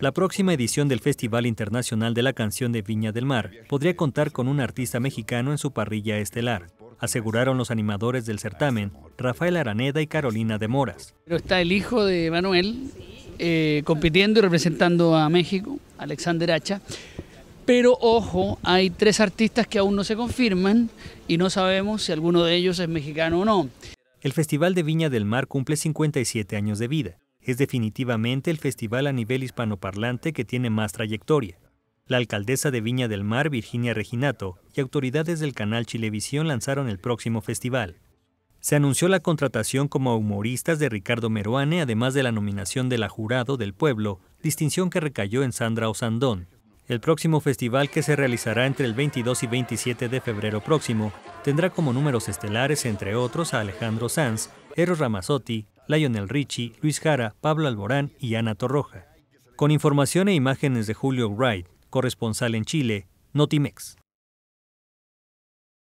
La próxima edición del Festival Internacional de la Canción de Viña del Mar podría contar con un artista mexicano en su parrilla estelar, aseguraron los animadores del certamen, Rafael Araneda y Carolina de Moras. Pero está el hijo de Manuel eh, compitiendo y representando a México, Alexander Hacha. Pero ojo, hay tres artistas que aún no se confirman y no sabemos si alguno de ellos es mexicano o no. El Festival de Viña del Mar cumple 57 años de vida. Es definitivamente el festival a nivel hispanoparlante que tiene más trayectoria. La alcaldesa de Viña del Mar, Virginia Reginato, y autoridades del canal Chilevisión lanzaron el próximo festival. Se anunció la contratación como humoristas de Ricardo Meruane, además de la nominación de la Jurado del Pueblo, distinción que recayó en Sandra Osandón. El próximo festival, que se realizará entre el 22 y 27 de febrero próximo, tendrá como números estelares, entre otros, a Alejandro Sanz, Eros Ramazzotti, Lionel Richie, Luis Jara, Pablo Alborán y Ana Torroja. Con información e imágenes de Julio Wright, corresponsal en Chile, Notimex.